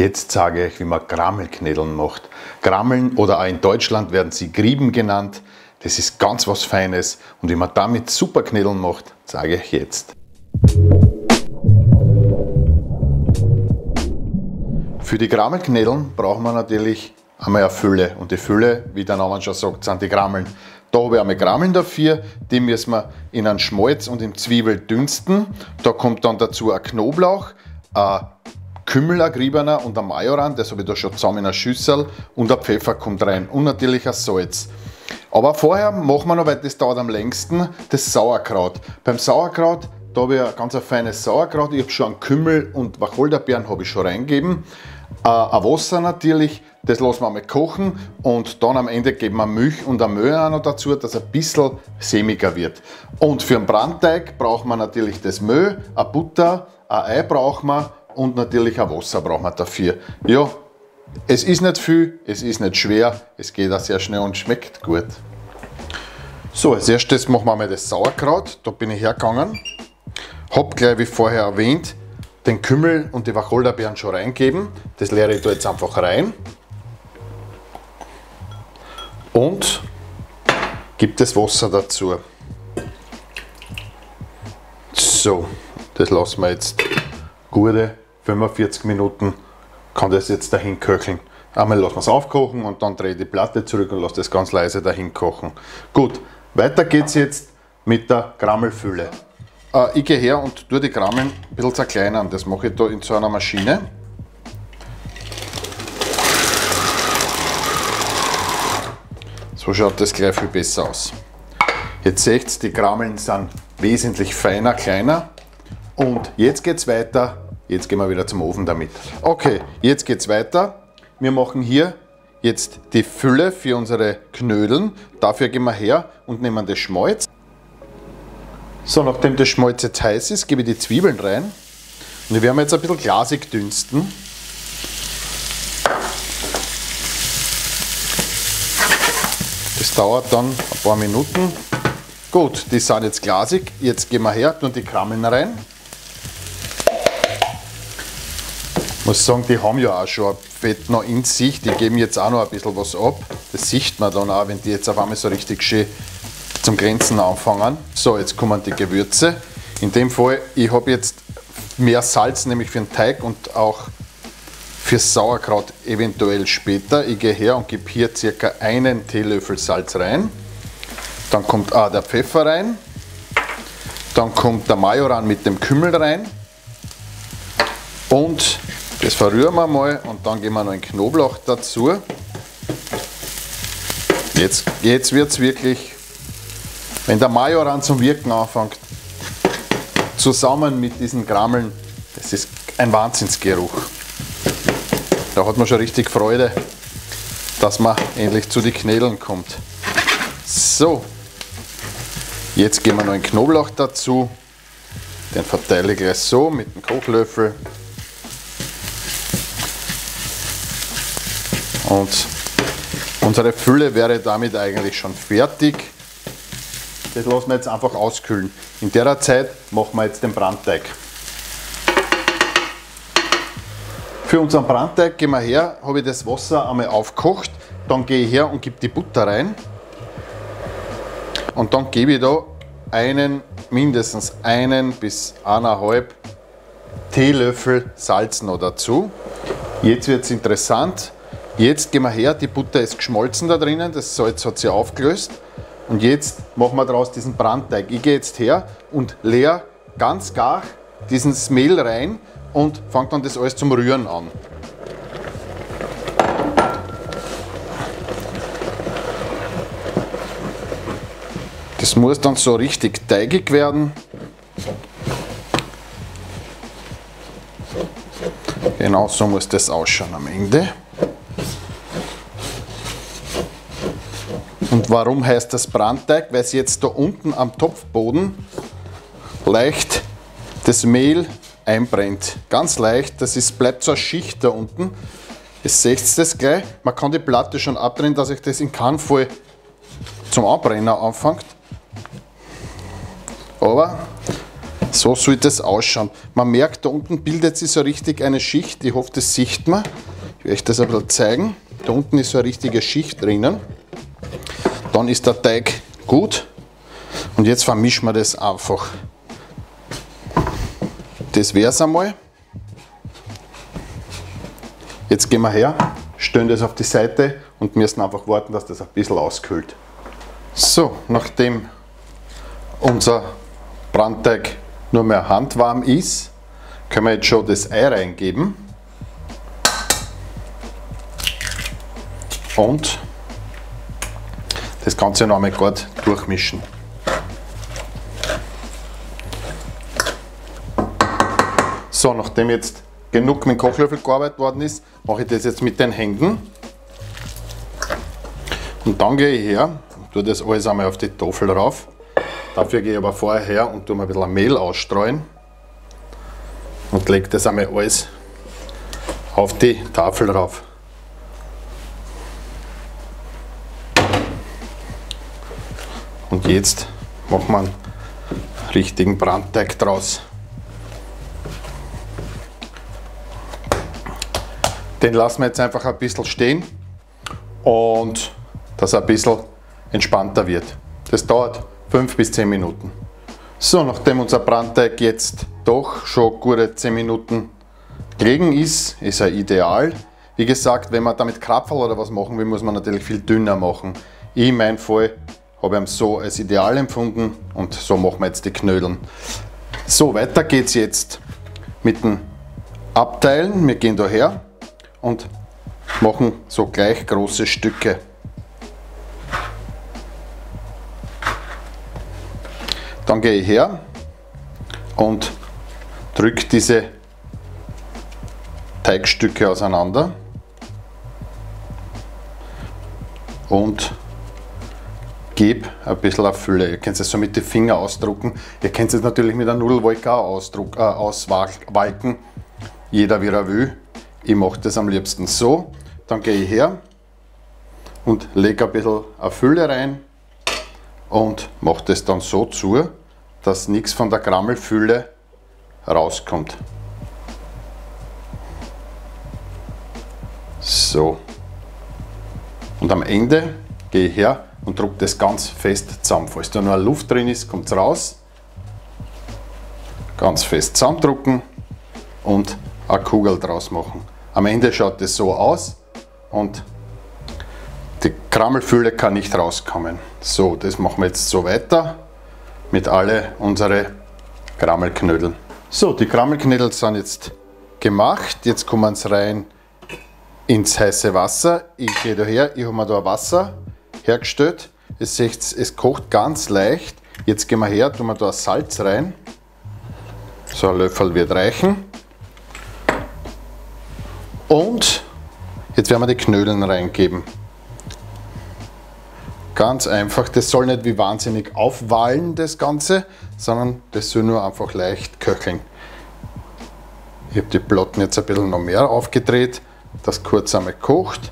Jetzt sage ich, wie man Grammelknädeln macht. Grammeln oder auch in Deutschland werden sie Grieben genannt. Das ist ganz was Feines und wie man damit super Knädeln macht, sage ich jetzt. Für die Grammelknädeln brauchen wir natürlich einmal eine Fülle und die Fülle, wie der Name schon sagt, sind die Grammeln. Da habe ich einmal Grammeln dafür, die müssen wir in einen Schmalz und in Zwiebel dünsten. Da kommt dann dazu ein Knoblauch, ein Kümmel, Griebener und ein Majoran, das habe ich da schon zusammen in einer Schüssel und ein Pfeffer kommt rein und natürlich ein Salz. Aber vorher machen wir noch, weil das dauert am längsten, das Sauerkraut. Beim Sauerkraut, da habe ich ein ganz feines Sauerkraut, ich habe schon einen Kümmel und Wacholderbeeren habe ich schon reingegeben. Äh, ein Wasser natürlich, das lassen wir mal kochen und dann am Ende geben wir Milch und ein Mehl auch noch dazu, dass es ein bisschen sämiger wird. Und für den Brandteig brauchen wir natürlich das Mehl, eine Butter, ein Ei brauchen wir und natürlich ein Wasser brauchen wir dafür. Ja, es ist nicht viel, es ist nicht schwer, es geht auch sehr schnell und schmeckt gut. So, als erstes machen wir mal das Sauerkraut. Da bin ich hergegangen. Hab gleich, wie vorher erwähnt, den Kümmel und die Wacholderbeeren schon reingeben. Das leere ich da jetzt einfach rein. Und gebe das Wasser dazu. So, das lassen wir jetzt gute 45 Minuten kann das jetzt dahin köcheln. Einmal lassen wir es aufkochen und dann drehe ich die Platte zurück und lasse das ganz leise dahin kochen. Gut, weiter geht es jetzt mit der Grammelfülle. Äh, ich gehe her und tue die Grammeln ein bisschen zerkleinern. Das mache ich da in so einer Maschine. So schaut das gleich viel besser aus. Jetzt seht ihr, die Grammeln sind wesentlich feiner, kleiner. Und jetzt geht es weiter Jetzt gehen wir wieder zum Ofen damit. Okay, jetzt geht es weiter. Wir machen hier jetzt die Fülle für unsere Knödeln. Dafür gehen wir her und nehmen das Schmalz. So, nachdem das Schmalz jetzt heiß ist, gebe ich die Zwiebeln rein. Und die werden wir jetzt ein bisschen glasig dünsten. Das dauert dann ein paar Minuten. Gut, die sind jetzt glasig. Jetzt gehen wir her, tun die Krammeln rein. Muss sagen, die haben ja auch schon Fett noch in sich, die geben jetzt auch noch ein bisschen was ab. Das sieht man dann auch, wenn die jetzt auf einmal so richtig schön zum Grenzen anfangen. So, jetzt kommen die Gewürze. In dem Fall, ich habe jetzt mehr Salz, nämlich für den Teig und auch für Sauerkraut eventuell später. Ich gehe her und gebe hier circa einen Teelöffel Salz rein. Dann kommt auch der Pfeffer rein. Dann kommt der Majoran mit dem Kümmel rein. Und das verrühren wir mal und dann geben wir noch einen Knoblauch dazu. Jetzt, jetzt wird es wirklich, wenn der Majoran zum Wirken anfängt, zusammen mit diesen Grammeln, das ist ein Wahnsinnsgeruch. Da hat man schon richtig Freude, dass man endlich zu den Knädeln kommt. So, jetzt geben wir noch einen Knoblauch dazu. Den verteile ich gleich so mit dem Kochlöffel. Und unsere Fülle wäre damit eigentlich schon fertig. Das lassen wir jetzt einfach auskühlen. In der Zeit machen wir jetzt den Brandteig. Für unseren Brandteig gehen wir her, habe ich das Wasser einmal aufgekocht, dann gehe ich her und gebe die Butter rein. Und dann gebe ich da einen, mindestens einen bis eineinhalb Teelöffel Salz noch dazu. Jetzt wird es interessant. Jetzt gehen wir her, die Butter ist geschmolzen da drinnen, das Salz hat sie aufgelöst. Und jetzt machen wir daraus diesen Brandteig. Ich gehe jetzt her und leer ganz gar diesen Mehl rein und fange dann das alles zum Rühren an. Das muss dann so richtig teigig werden. Genau so muss das ausschauen am Ende. Warum heißt das Brandteig? Weil es jetzt da unten am Topfboden leicht das Mehl einbrennt. Ganz leicht, das ist, bleibt so eine Schicht da unten. Jetzt seht ihr das gleich. Man kann die Platte schon abdrehen, dass ich das in keinem Fall zum Anbrennen anfängt. Aber So soll das ausschauen. Man merkt, da unten bildet sich so richtig eine Schicht. Ich hoffe, das sieht man. Ich werde euch das ein bisschen zeigen. Da unten ist so eine richtige Schicht drinnen. Dann ist der Teig gut. Und jetzt vermischen wir das einfach. Das wäre es einmal. Jetzt gehen wir her, stellen das auf die Seite und müssen einfach warten, dass das ein bisschen auskühlt. So, nachdem unser Brandteig nur mehr handwarm ist, können wir jetzt schon das Ei reingeben. Und das Ganze noch einmal gut durchmischen. So, nachdem jetzt genug mit dem Kochlöffel gearbeitet worden ist, mache ich das jetzt mit den Händen. Und dann gehe ich her und tue das alles einmal auf die Tafel rauf. Dafür gehe ich aber vorher her und tue mir ein bisschen Mehl ausstreuen und lege das einmal alles auf die Tafel rauf. Und jetzt machen wir einen richtigen Brandteig draus. Den lassen wir jetzt einfach ein bisschen stehen und dass er ein bisschen entspannter wird. Das dauert 5 bis 10 Minuten. So, nachdem unser Brandteig jetzt doch schon gute 10 Minuten gelegen ist, ist er ideal. Wie gesagt, wenn man damit Krapferl oder was machen will, muss man natürlich viel dünner machen. In meinem Fall habe ich ihn so als ideal empfunden und so machen wir jetzt die Knödeln. So, weiter geht es jetzt mit dem Abteilen. Wir gehen da her und machen so gleich große Stücke. Dann gehe ich her und drücke diese Teigstücke auseinander und gebe ein bisschen eine Fülle. Ihr könnt es so mit den Fingern ausdrucken. Ihr könnt es natürlich mit einer Nudelwolke äh, auswalken. Jeder wie er will. Ich mache das am liebsten so. Dann gehe ich her und lege ein bisschen eine Fülle rein und mache das dann so zu, dass nichts von der Krammelfülle rauskommt. So. Und am Ende gehe ich her und drücke das ganz fest zusammen. Falls da nur Luft drin ist, kommt es raus. Ganz fest zusammendrücken und eine Kugel draus machen. Am Ende schaut es so aus und die Krammelfülle kann nicht rauskommen. So, das machen wir jetzt so weiter mit alle unsere Krammelknödel. So, die Krammelknödel sind jetzt gemacht. Jetzt kommen sie rein ins heiße Wasser. Ich gehe daher, ich habe mir da Wasser hergestellt. Ihr seht, es kocht ganz leicht. Jetzt gehen wir her, tun wir da Salz rein. So ein Löffel wird reichen. Und jetzt werden wir die Knödeln reingeben. Ganz einfach, das soll nicht wie wahnsinnig aufwallen, das Ganze, sondern das soll nur einfach leicht köcheln. Ich habe die Platten jetzt ein bisschen noch mehr aufgedreht, das kurz einmal kocht.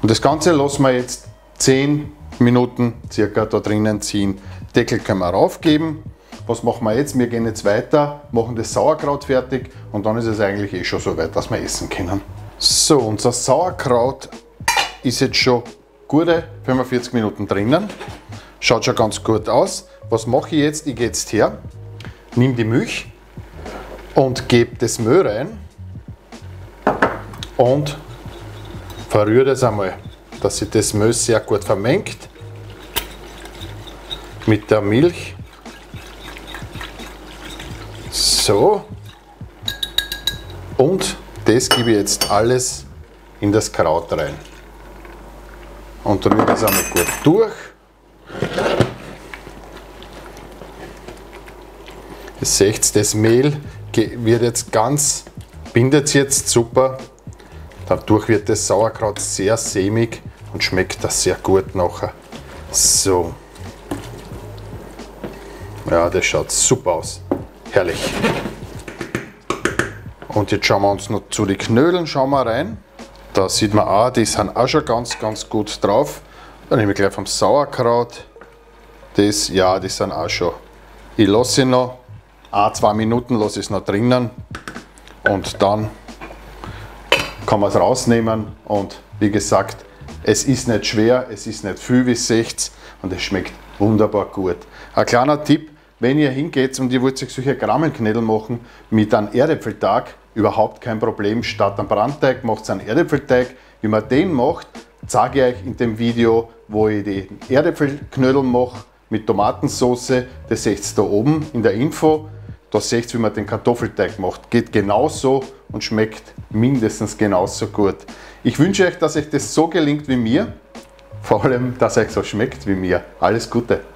Und das Ganze lassen wir jetzt 10 Minuten circa da drinnen ziehen. Deckel können wir raufgeben was machen wir jetzt? Wir gehen jetzt weiter, machen das Sauerkraut fertig und dann ist es eigentlich eh schon so weit, dass wir essen können. So, unser Sauerkraut ist jetzt schon gute 45 Minuten drinnen. Schaut schon ganz gut aus. Was mache ich jetzt? Ich gehe jetzt her, nehme die Milch und gebe das Mehl rein und verrühre das einmal, dass sich das Mehl sehr gut vermengt mit der Milch so. Und das gebe ich jetzt alles in das Kraut rein. Und rühre das einmal gut durch. Ihr seht, das Mehl wird jetzt ganz, bindet jetzt super. Dadurch wird das Sauerkraut sehr sämig und schmeckt das sehr gut nachher. So. Ja, das schaut super aus. Herrlich. Und jetzt schauen wir uns noch zu den Knödeln schauen wir rein. Da sieht man auch, die sind auch schon ganz, ganz gut drauf. Dann nehme ich gleich vom Sauerkraut. Das, ja, die sind auch schon. Ich lasse sie noch ein, zwei Minuten lasse ich es noch drinnen und dann kann man es rausnehmen und wie gesagt, es ist nicht schwer, es ist nicht viel, wie es seht und es schmeckt wunderbar gut. Ein kleiner Tipp, wenn ihr hingeht und ihr wollt euch solche Grammelknödel machen mit einem Erdäpfeltag, überhaupt kein Problem. Statt einem Brandteig macht einen Erdäpfelteig. Wie man den macht, zeige ich euch in dem Video, wo ich die Erdäpfelknödel mache mit Tomatensauce. Das seht ihr da oben in der Info. Da seht ihr, wie man den Kartoffelteig macht. Geht genauso und schmeckt mindestens genauso gut. Ich wünsche euch, dass euch das so gelingt wie mir. Vor allem, dass euch so schmeckt wie mir. Alles Gute!